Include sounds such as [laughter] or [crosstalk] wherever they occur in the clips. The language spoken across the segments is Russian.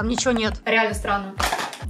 Там ничего нет. Реально странно.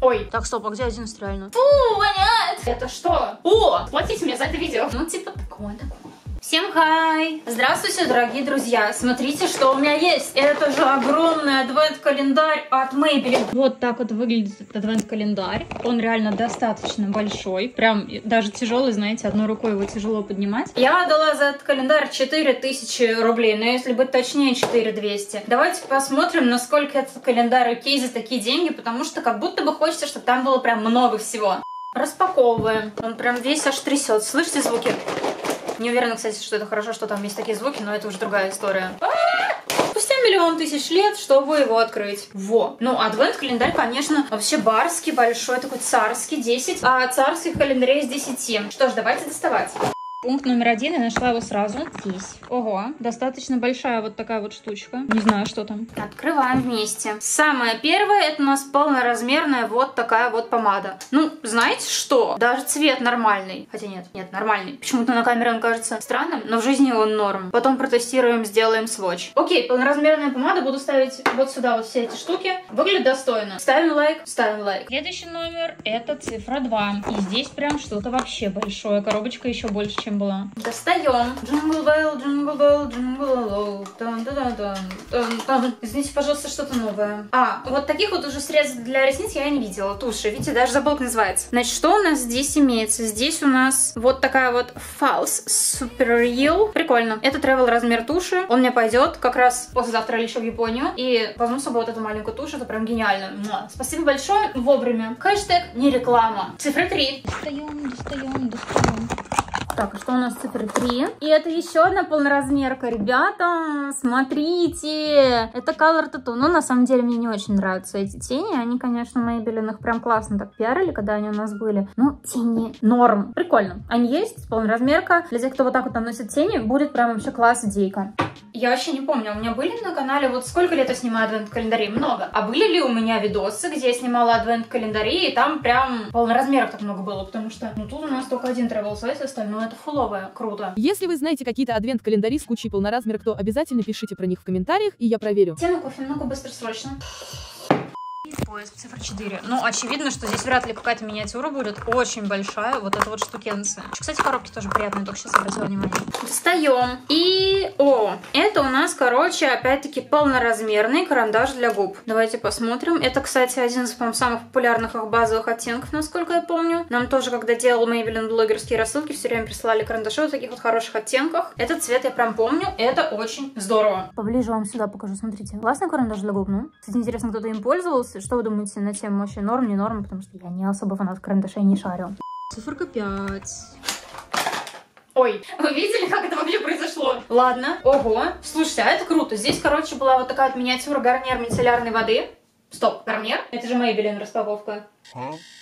Ой. Так, стоп, а где 11 реально? Фу, воняет. Это что? О, платите мне за это видео. Ну, типа, такое, такое. Всем хай! Здравствуйте, дорогие друзья! Смотрите, что у меня есть! Это же огромный адвент-календарь от Maybelline. Вот так вот выглядит адвент-календарь. Он реально достаточно большой. Прям даже тяжелый, знаете, одной рукой его тяжело поднимать. Я отдала за этот календарь 4000 рублей, но если быть точнее, 4200. Давайте посмотрим, насколько этот календарь окей за такие деньги, потому что как будто бы хочется, чтобы там было прям много всего. Распаковываем. Он прям весь аж трясет. Слышите звуки? Не уверена, кстати, что это хорошо, что там есть такие звуки, но это уже другая история. Спустя миллион тысяч лет, чтобы его открыть. Во. Ну, адвент-календарь, конечно, вообще барский, большой, такой царский, 10. А царских календарей из 10. Что ж, давайте доставать. Пункт номер один, я нашла его сразу. Здесь. Ого, достаточно большая вот такая вот штучка. Не знаю, что там. Открываем вместе. Самое первое, это у нас полноразмерная вот такая вот помада. Ну, знаете что? Даже цвет нормальный. Хотя нет, нет, нормальный. Почему-то на камере он кажется странным, но в жизни он норм. Потом протестируем, сделаем сводч. Окей, полноразмерная помада. Буду ставить вот сюда вот все эти штуки. Выглядит достойно. Ставим лайк, ставим лайк. Следующий номер это цифра 2. И здесь прям что-то вообще большое. Коробочка еще больше, чем чем была. Достаем. Jingle bell, jingle bell, jingle Извините, пожалуйста, что-то новое. А, вот таких вот уже средств для ресниц я не видела. Туши, видите, даже забыла, как называется. Значит, что у нас здесь имеется? Здесь у нас вот такая вот False Super Real. Прикольно. Это travel размер туши. Он мне пойдет как раз послезавтра лечу в Японию. И возьму с собой вот эту маленькую тушь. Это прям гениально. Муа. Спасибо большое. Вовремя. Хэштег не реклама. Цифра 3. Достаем, достаем, достаем. Так, а что у нас цифры 3? И это еще одна полноразмерка, ребята, смотрите. Это Color Tattoo. Но на самом деле мне не очень нравятся эти тени. Они, конечно, Maybelline их прям классно так пиарили, когда они у нас были. Но тени норм. Прикольно. Они есть, полноразмерка. Для тех, кто вот так вот наносит тени, будет прям вообще класс идейка. Я вообще не помню, у меня были на канале, вот сколько лет я снимаю адвент-календари? Много. А были ли у меня видосы, где я снимала адвент-календари, и там прям полноразмеров так много было, потому что, ну, тут у нас только один travel size, остальное это фуловое. Круто. Если вы знаете какие-то адвент-календари с кучей полноразмерок, то обязательно пишите про них в комментариях, и я проверю. Тема кофе, ну-ка быстро, срочно. Поиск цифра 4. Ну, очевидно, что здесь вряд ли какая-то миниатюра будет. Очень большая. Вот эта вот штукенция. Кстати, коробки тоже приятные, только сейчас обратила внимание. Достаем. И, о, это у нас, короче, опять-таки полноразмерный карандаш для губ. Давайте посмотрим. Это, кстати, один из, по самых популярных их базовых оттенков, насколько я помню. Нам тоже, когда делал Maybelline блогерские рассылки, все время присылали карандаши в таких вот хороших оттенках. Этот цвет я прям помню. Это очень здорово. Поближе вам сюда покажу. Смотрите. Классный карандаш для губ, ну? Кстати, интересно, кто-то им пользовался что вы думаете на тему вообще норм, не норм? Потому что я не особо фанат карандашей, не шарю. Циферка 5. Ой, вы видели, как это вообще произошло? Ладно. Ого. Слушайте, а это круто. Здесь, короче, была вот такая вот миниатюра гарнир мицеллярной воды. Стоп, гарнир? Это же Maybelline распаковка.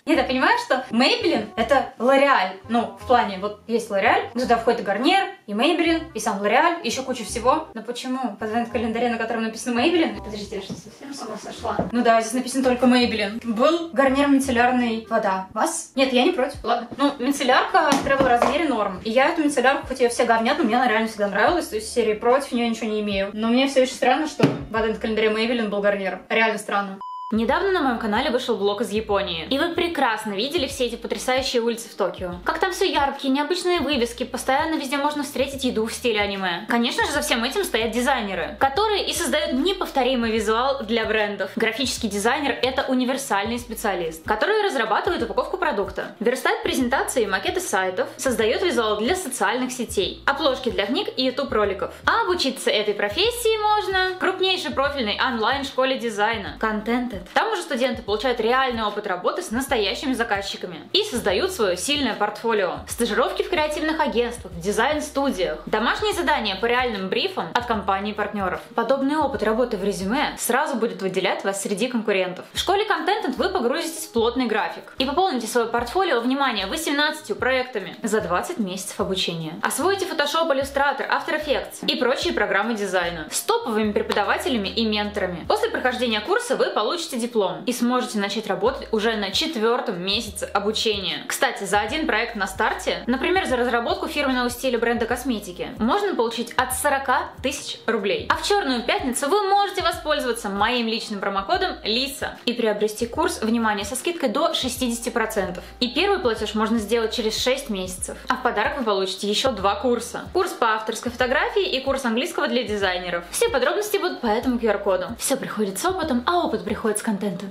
Нет, я понимаю, что Maybelline это L'Oreal. Ну, в плане, вот есть L'Oreal, туда входит и Гарниер, и Maybelline, и сам L'Oreal, еще куча всего. Но почему? В календаре, на котором написано Maybelline. Подождите, я что совсем с ума сошла? Ну да, здесь написано только Maybelline. Был Гарниер мицеллярный вода. Вас? Нет, я не против, ладно. Ну, мицеллярка в travel размере норм. И я эту мицеллярку, хоть ее все говнят, но мне она реально всегда нравилась. То есть серии против нее ничего не имею. Но мне все еще странно, что в календаре Maybelline был Гарниер. Реально странно. Недавно на моем канале вышел влог из Японии, и вы прекрасно видели все эти потрясающие улицы в Токио. Как там все яркие, необычные вывески, постоянно везде можно встретить еду в стиле аниме. Конечно же, за всем этим стоят дизайнеры, которые и создают неповторимый визуал для брендов. Графический дизайнер — это универсальный специалист, который разрабатывает упаковку продукта, верстает презентации и макеты сайтов, создает визуал для социальных сетей, обложки для книг и YouTube роликов. А обучиться этой профессии можно в крупнейшей профильной онлайн-школе дизайна, контента Content. Там уже студенты получают реальный опыт работы с настоящими заказчиками и создают свое сильное портфолио. Стажировки в креативных агентствах, дизайн-студиях, домашние задания по реальным брифам от компаний-партнеров. Подобный опыт работы в резюме сразу будет выделять вас среди конкурентов. В школе Content вы погрузитесь в плотный график и пополните свое портфолио, внимание, 18 проектами за 20 месяцев обучения. Освоите Photoshop, Illustrator, After Effects и прочие программы дизайна с топовыми преподавателями и менторами. После прохождения курса вы получите получите диплом и сможете начать работать уже на четвертом месяце обучения. Кстати, за один проект на старте, например, за разработку фирменного стиля бренда косметики, можно получить от 40 тысяч рублей. А в черную пятницу вы можете воспользоваться моим личным промокодом ЛИСА и приобрести курс, внимание, со скидкой до 60%. И первый платеж можно сделать через 6 месяцев. А в подарок вы получите еще два курса. Курс по авторской фотографии и курс английского для дизайнеров. Все подробности будут по этому QR-коду. Все приходит с опытом, а опыт приходит с контентом.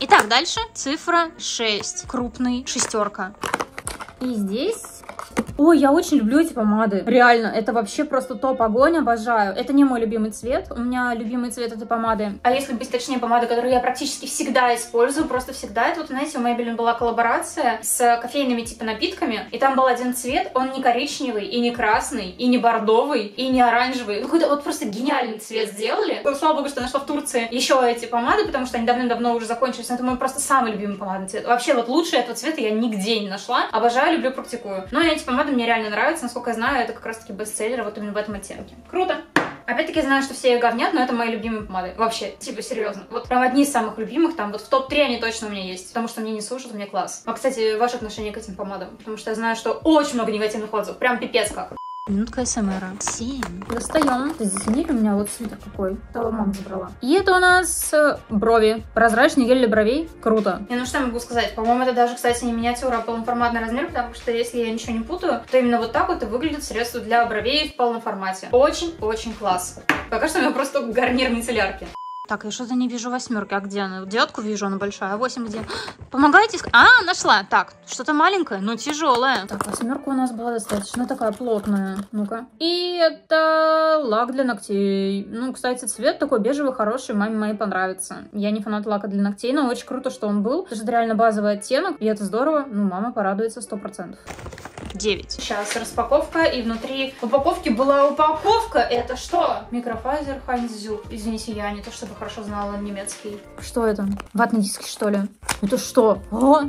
Итак, дальше цифра 6. Крупный, шестерка. И здесь Ой, я очень люблю эти помады. Реально, это вообще просто топ огонь, обожаю. Это не мой любимый цвет. У меня любимый цвет этой помады. А если быть точнее, помада, которую я практически всегда использую, просто всегда. Это вот, знаете, у Maybelline была коллаборация с кофейными типа напитками. И там был один цвет, он не коричневый, и не красный, и не бордовый, и не оранжевый. Ну, какой-то вот просто гениальный цвет сделали. Слава богу, что нашла в Турции еще эти помады, потому что они давным-давно уже закончились. Но это мой просто самый любимый помадный цвет. Вообще, вот лучше этого цвета я нигде не нашла. Обожаю, люблю, практикую. Но эти помады мне реально нравятся. Насколько я знаю, это как раз-таки бестселлер вот именно в этом оттенке. Круто! Опять-таки, знаю, что все говнят, но это мои любимые помады. Вообще, типа, серьезно. Вот прям одни из самых любимых, там вот в топ-3 они точно у меня есть. Потому что мне не слушают, меня класс. А, кстати, ваше отношение к этим помадам. Потому что я знаю, что очень много негативных отзывов. Прям пипец как. Минутка СМРа. 7. Достаем. Заценили у меня вот свитер какой. Того мама забрала. И это у нас э, брови. Прозрачный гель для бровей. Круто. Я ну что я могу сказать? По-моему, это даже, кстати, не миниатюра, а полноформатный размер, потому что если я ничего не путаю, то именно вот так вот и выглядит средство для бровей в полном формате. Очень-очень класс. Пока что у меня просто гарнир мицеллярки. Так, я что-то не вижу восьмерки. А где она? Девятку вижу, она большая. А восемь где? [gasps] Помогайте? А, нашла. Так, что-то маленькое, но тяжелое. Так, восьмерка у нас была достаточно такая плотная. Ну-ка. И это лак для ногтей. Ну, кстати, цвет такой бежевый, хороший, маме моей понравится. Я не фанат лака для ногтей, но очень круто, что он был. Это же реально базовый оттенок, и это здорово. Ну, мама порадуется сто процентов. 9. Сейчас распаковка, и внутри упаковки была упаковка. Это что? Микрофайзер Хайнзю. Извините, я не то чтобы хорошо знала немецкий. Что это? Ватные диски, что ли? Это что? О!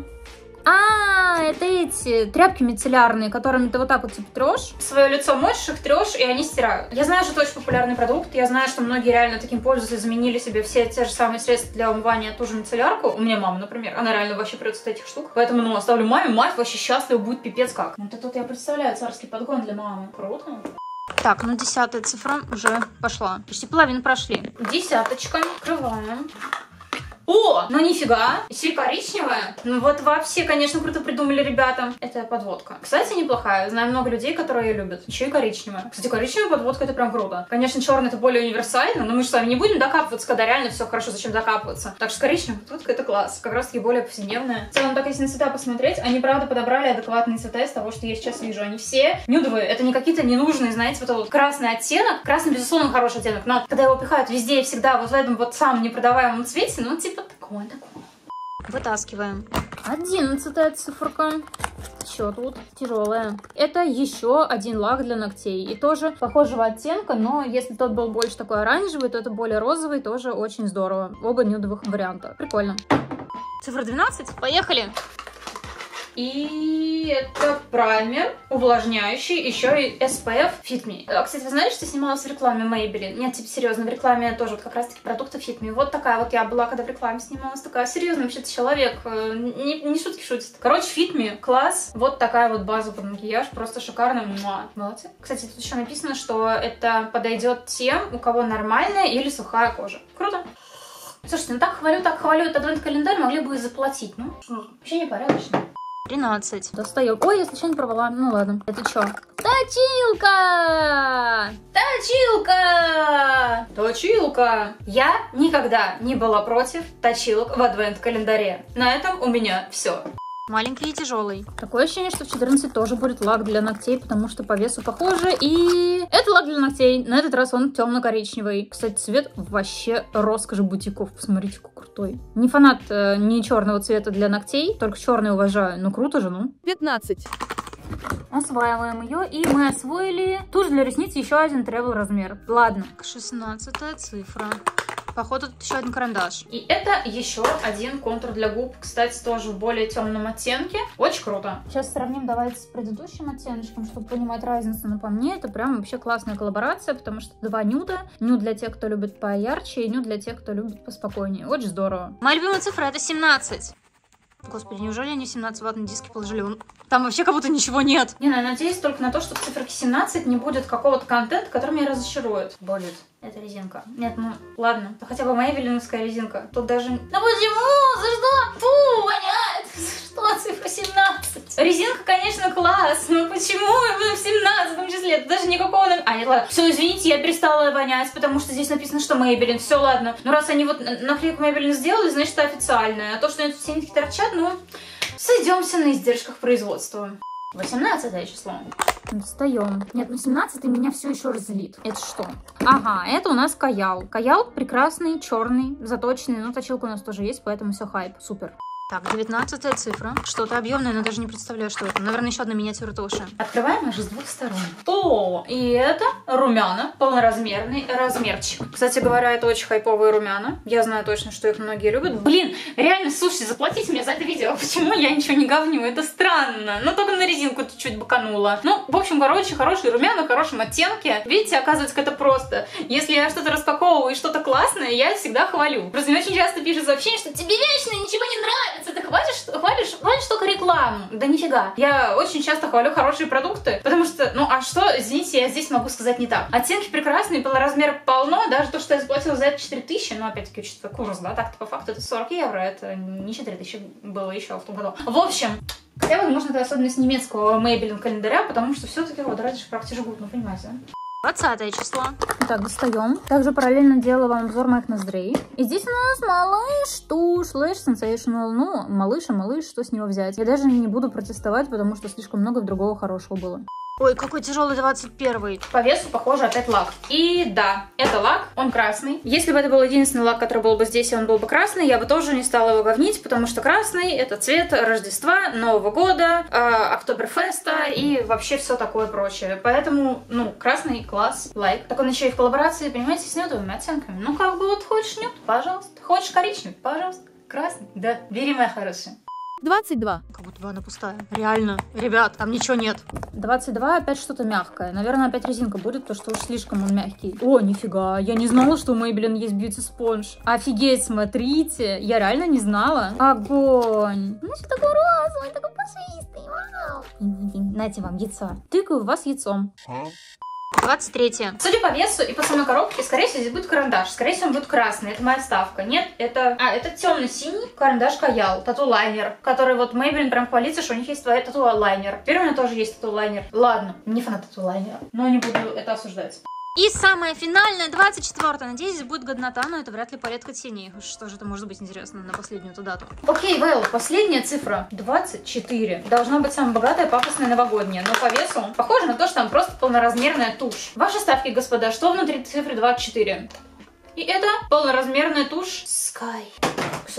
А, это эти тряпки мицеллярные, которыми ты вот так вот типа трешь. Свое лицо мочишь, их трешь, и они стирают. Я знаю, что это очень популярный продукт. Я знаю, что многие реально таким пользуются, заменили себе все те же самые средства для умывания, ту же мицеллярку. У меня мама, например, она реально вообще прет с этих штук. Поэтому, ну, оставлю маме, мать вообще счастлива будет пипец как. Вот это тут я представляю царский подгон для мамы. Круто. Так, ну десятая цифра уже пошла. Почти половину прошли. Десяточка. Открываем. О, ну нифига, еще и коричневая. Ну вот вообще, конечно, круто придумали ребята. Это подводка. Кстати, неплохая. Знаю много людей, которые ее любят. Еще и коричневая. Кстати, коричневая подводка это прям круто. Конечно, черный это более универсально, но мы же с вами не будем докапываться, когда реально все хорошо, зачем докапываться. Так что коричневая подводка это класс. Как раз таки более повседневная. В целом, так если на цвета посмотреть, они правда подобрали адекватные цвета из того, что я сейчас вижу. Они все нюдовые. Это не какие-то ненужные, знаете, вот этот вот красный оттенок. Красный, безусловно, хороший оттенок. Но когда его пихают везде и всегда вот в этом вот самом непродаваемом цвете, ну типа такое, такое. Вытаскиваем. Одиннадцатая циферка. Что тут? Тяжелая. Это еще один лак для ногтей. И тоже похожего оттенка, но если тот был больше такой оранжевый, то это более розовый, тоже очень здорово. Оба нюдовых варианта. Прикольно. Цифра 12. Поехали. И это праймер, увлажняющий, еще и SPF Fit Me. А, кстати, вы знаете, что снималась в рекламе Maybelline? Нет, типа, серьезно, в рекламе тоже вот как раз-таки продукты Fit Me. Вот такая вот я была, когда в рекламе снималась. Такая серьезно, вообще-то человек. Э, не, не шутки шутит. Короче, Fit Me, класс. Вот такая вот база под макияж. Просто шикарно. Муа. Молодцы. Кстати, тут еще написано, что это подойдет тем, у кого нормальная или сухая кожа. Круто. Слушайте, ну так хвалю, так хвалю этот адвент-календарь, могли бы и заплатить. Ну, вообще непорядочно. 13. Достаем. Ой, я случайно порвала. Ну ладно. Это что? Точилка! Точилка! Точилка! Я никогда не была против точилок в адвент-календаре. На этом у меня все. Маленький и тяжелый. Такое ощущение, что в 14 тоже будет лак для ногтей, потому что по весу похоже. И это лак для ногтей. На этот раз он темно-коричневый. Кстати, цвет вообще роскошь бутиков. Посмотрите, какой крутой. Не фанат э, не черного цвета для ногтей, только черный уважаю. Ну круто же, ну. 15. Осваиваем ее, и мы освоили тушь для ресниц еще один тревел размер. Ладно. 16 цифра. Походу, тут еще один карандаш. И это еще один контур для губ, кстати, тоже в более темном оттенке. Очень круто. Сейчас сравним давайте с предыдущим оттеночком, чтобы понимать разницу. Но по мне это прям вообще классная коллаборация, потому что два нюда. Нюд для тех, кто любит поярче, и нюд для тех, кто любит поспокойнее. Очень здорово. Моя любимая цифра это 17. Господи, неужели они 17 ватт на диски положили? Там вообще как будто ничего нет. Не, ну, я надеюсь только на то, что в циферке 17 не будет какого-то контента, который меня разочарует. Будет. Это резинка. Нет, ну ладно. Хотя бы моя виленовская резинка. Тут даже... Ну почему? За что? Фу, воняет. Резинка, конечно, класс, но почему в 17 числе? Это даже никакого... А, нет, ладно. Все, извините, я перестала вонять, потому что здесь написано, что Maybelline. Все, ладно. Ну раз они вот на- наклейку Maybelline сделали, значит, это официальное. А то, что тут все нитки торчат, ну... Сойдемся на издержках производства. 18 число. Достаем. Нет, ну 17 меня все еще разлит. Это что? Ага, это у нас каял. Каял прекрасный, черный, заточенный. Ну, точилка у нас тоже есть, поэтому все хайп. Супер. Так, 19 цифра. Что-то объемное, но даже не представляю, что это. Наверное, еще одна миниатюра Тоши. Открываем аж с двух сторон. О, и это румяна, полноразмерный размерчик. Кстати говоря, это очень хайповые румяна. Я знаю точно, что их многие любят. Блин, реально, слушайте, заплатите мне за это видео. Почему я ничего не говню? Это странно. Ну, только на резинку чуть-чуть баканула. Ну, в общем, короче, хорошие румяна в хорошем оттенке. Видите, оказывается, как это просто. Если я что-то распаковываю и что-то классное, я всегда хвалю. Просто мне очень часто пишут сообщения, что тебе вечно ничего не нравится. Ты хвалишь, хвалишь, хвалишь только рекламу. Да нифига. Я очень часто хвалю хорошие продукты, потому что, ну, а что, извините, я здесь могу сказать не так. Оттенки прекрасные, полноразмер полно, даже то, что я заплатила за это 4000, ну, опять-таки, учитывая курс, да, так-то по факту это 40 евро, это не 4000 было еще в том году. В общем, Хотя, возможно, это особенность немецкого Maybelline календаря, потому что все-таки вот ради практики жгут, ну понимаете, да? 20 число. Так, достаем. Также параллельно делала вам обзор моих ноздрей. И здесь у нас малыш туш, Lash Sensational. Ну, малыш, а малыш, что с него взять? Я даже не буду протестовать, потому что слишком много другого хорошего было. Ой, какой тяжелый 21 По весу, похоже, опять лак. И да, это лак, он красный. Если бы это был единственный лак, который был бы здесь, и он был бы красный, я бы тоже не стала его говнить, потому что красный — это цвет Рождества, Нового года, э, Октоберфеста и вообще все такое прочее. Поэтому, ну, красный класс, лайк. Так он еще и в коллаборации, понимаете, с нюдовыми оттенками. Ну, как бы вот хочешь нюд, пожалуйста. Хочешь коричневый, пожалуйста. Красный, да, бери, моя хорошая. 22. Как будто бы она пустая. Реально. Ребят, там ничего нет. 22 опять что-то мягкое. Наверное, опять резинка будет, потому что уж слишком он мягкий. О, нифига, я не знала, что у Maybelline есть бьюти спонж. Офигеть, смотрите, я реально не знала. Огонь. Ну, что такой розовый, такой пушистый, вау. Нате вам яйцо. Тыкаю вас яйцом. 23 Судя по весу и по самой коробке, скорее всего, здесь будет карандаш. Скорее всего, он будет красный. Это моя ставка. Нет, это... А, это темно-синий карандаш Каял. Тату-лайнер. Который вот Maybelline прям хвалится, что у них есть твой тату-лайнер. Теперь у меня тоже есть тату-лайнер. Ладно, не фанат тату-лайнера. Но не буду это осуждать. И самое финальное, 24 Надеюсь, будет годнота, но это вряд ли порядка теней. Что же это может быть интересно на последнюю эту дату? Окей, Вэл, последняя цифра 24. Должна быть самая богатая, пафосная новогодняя. Но по весу похоже на то, что там просто полноразмерная тушь. Ваши ставки, господа, что внутри цифры 24? И это полноразмерная тушь Sky.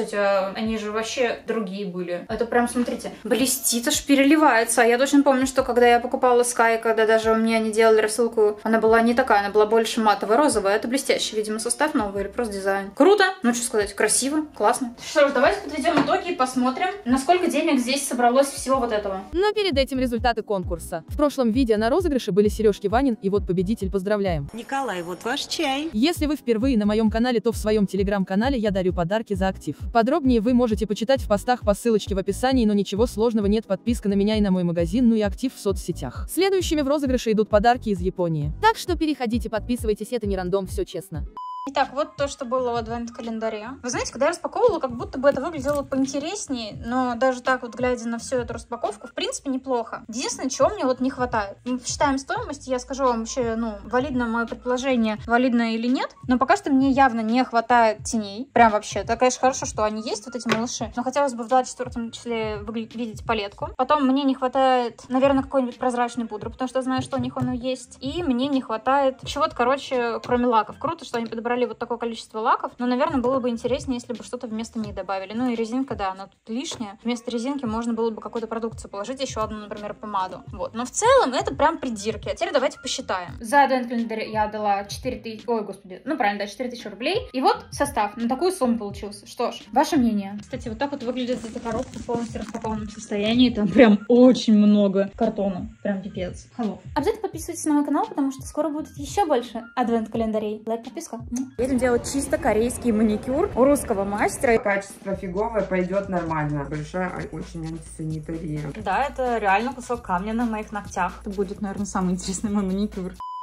Кстати, а они же вообще другие были. Это прям, смотрите, блестит, аж переливается. А я точно помню, что когда я покупала Sky, когда даже у меня они делали рассылку, она была не такая, она была больше матово-розовая. Это блестящий, видимо, состав новый или просто дизайн. Круто! Ну, что сказать, красиво, классно. Что ж, давайте подведем итоги и посмотрим, насколько денег здесь собралось всего вот этого. Но перед этим результаты конкурса. В прошлом видео на розыгрыше были сережки Ванин, и вот победитель, поздравляем. Николай, вот ваш чай. Если вы впервые на моем канале, то в своем телеграм-канале я дарю подарки за актив. Подробнее вы можете почитать в постах по ссылочке в описании, но ничего сложного нет, подписка на меня и на мой магазин, ну и актив в соцсетях. Следующими в розыгрыше идут подарки из Японии. Так что переходите, подписывайтесь, это не рандом, все честно. Итак, вот то, что было в адвент-календаре. Вы знаете, когда я распаковывала, как будто бы это выглядело поинтереснее, но даже так вот, глядя на всю эту распаковку, в принципе, неплохо. Единственное, чего мне вот не хватает. Мы посчитаем стоимость, я скажу вам вообще, ну, валидно мое предположение, валидно или нет, но пока что мне явно не хватает теней. Прям вообще. Это, конечно, хорошо, что они есть, вот эти малыши, но хотелось бы в 24 числе выглядеть, видеть палетку. Потом мне не хватает, наверное, какой-нибудь прозрачной пудры, потому что знаю, что у них оно есть. И мне не хватает чего-то, короче, кроме лаков. Круто, что они подобрали убрали вот такое количество лаков, но, наверное, было бы интереснее, если бы что-то вместо них добавили. Ну и резинка, да, она тут лишняя. Вместо резинки можно было бы какую-то продукцию положить, еще одну, например, помаду. Вот. Но в целом это прям придирки. А теперь давайте посчитаем. За адвент-календарь я отдала 4 тысячи... Ой, господи. Ну, правильно, да, 4 тысячи рублей. И вот состав. На такую сумму получился. Что ж, ваше мнение. Кстати, вот так вот выглядит эта коробка в полностью распакованном состоянии. Там прям очень много картона. Прям пипец. Hello. Обязательно подписывайтесь на мой канал, потому что скоро будет еще больше адвент-календарей. Лайк, подписка. Едем делать чисто корейский маникюр у русского мастера. Качество фиговое пойдет нормально. Большая а, очень антисанитария. Да, это реально кусок камня на моих ногтях. Это будет, наверное, самый интересный мой маникюр.